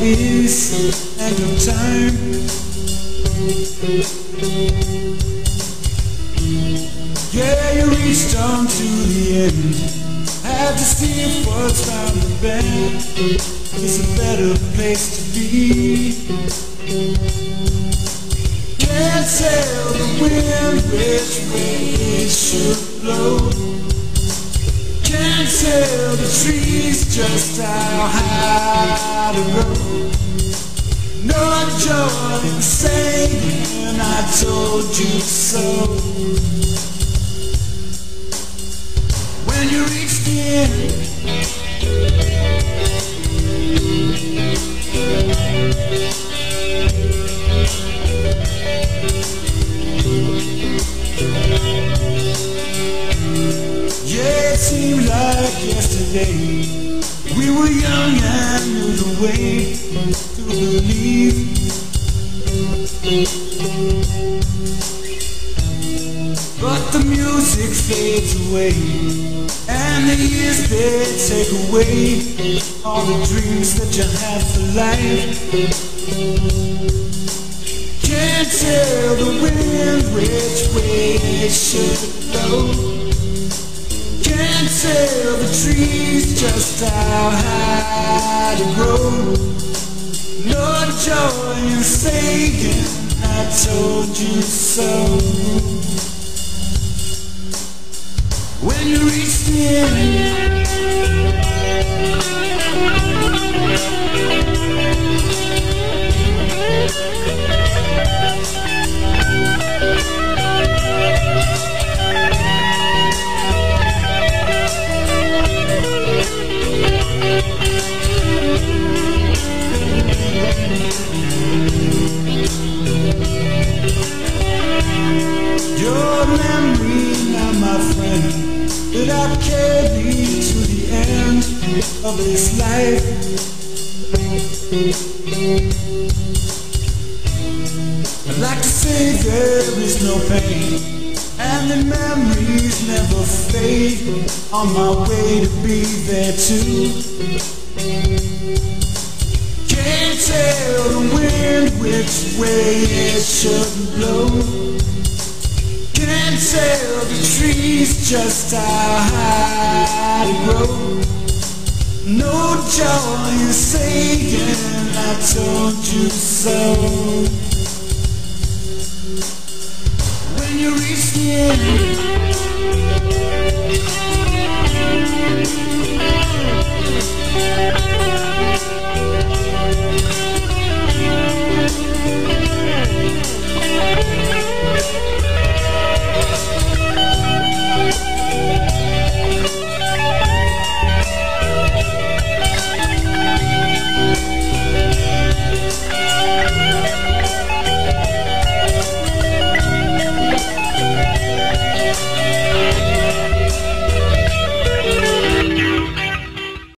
is end of time. Yeah, you reached on to the end. Had to see what's found the bend. It's a better place to be. Can't tell the wind which way it should blow. Can't tell the trees just how high to grow. No joy in saying I told you so. When you reach the end. Yeah, it seemed like yesterday We were young and But the music fades away And the years they take away All the dreams that you had for life Can't tell the wind which way it should blow can't tell the trees just how high to grow. No joy in saying I told you so. Reach that I carry to the end of this life. I'd like to say there is no pain, and the memories never fade. On my way to be there too. Can't tell the wind which way it should blow. Can't tell the trees just how high to grow. No joy in saying I told you so. When you reach the end.